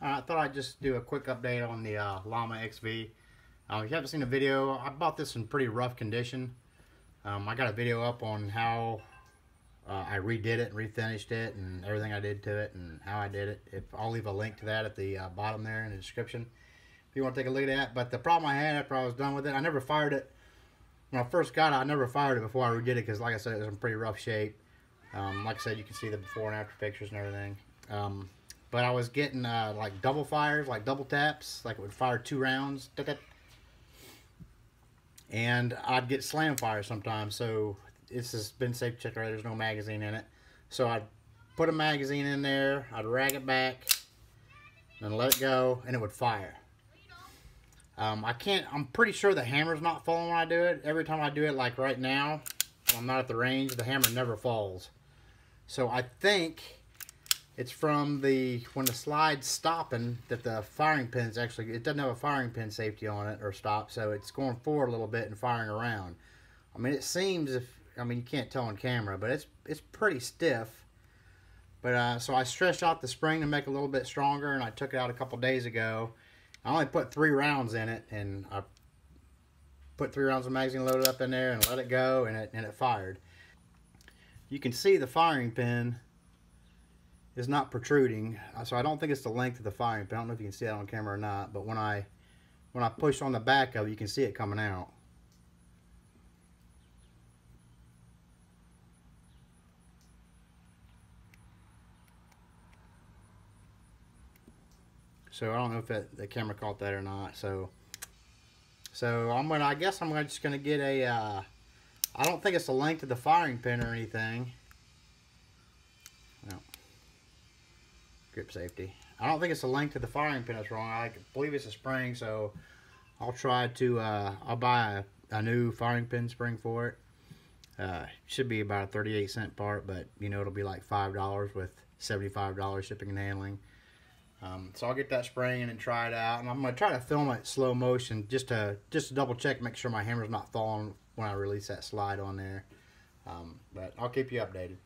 I thought I'd just do a quick update on the uh, Llama XV. Um, if you haven't seen the video, I bought this in pretty rough condition. Um, I got a video up on how uh, I redid it and refinished it and everything I did to it and how I did it. If I'll leave a link to that at the uh, bottom there in the description if you want to take a look at that. But the problem I had after I was done with it, I never fired it. When I first got it, I never fired it before I redid it because, like I said, it was in pretty rough shape. Um, like I said, you can see the before and after pictures and everything. Um, but I was getting uh, like double fires, like double taps, like it would fire two rounds. And I'd get slam fire sometimes. So this has been safe check right. There's no magazine in it. So I'd put a magazine in there, I'd rag it back, and let it go, and it would fire. Um, I can't, I'm pretty sure the hammer's not falling when I do it. Every time I do it, like right now, I'm not at the range, the hammer never falls. So I think it's from the when the slide's stopping that the firing pin's actually it doesn't have a firing pin safety on it or stop so it's going forward a little bit and firing around. I mean it seems if I mean you can't tell on camera but it's it's pretty stiff. But uh, so I stretched out the spring to make it a little bit stronger and I took it out a couple days ago. I only put three rounds in it and I put three rounds of magazine loaded up in there and let it go and it, and it fired. You can see the firing pin is not protruding. Uh, so I don't think it's the length of the firing pin. I don't know if you can see that on camera or not, but when I when I push on the back of it, you can see it coming out. So I don't know if it, the camera caught that or not. So so I'm gonna I guess I'm just gonna get a uh, I don't think it's the length of the firing pin or anything. Grip safety. I don't think it's the length of the firing pin that's wrong. I believe it's a spring, so I'll try to, uh, I'll buy a, a, new firing pin spring for it. Uh, should be about a 38 cent part, but you know, it'll be like $5 with $75 shipping and handling. Um, so I'll get that spring in and try it out, and I'm gonna try to film it slow motion just to just to double check, make sure my hammer's not falling when I release that slide on there. Um, but I'll keep you updated.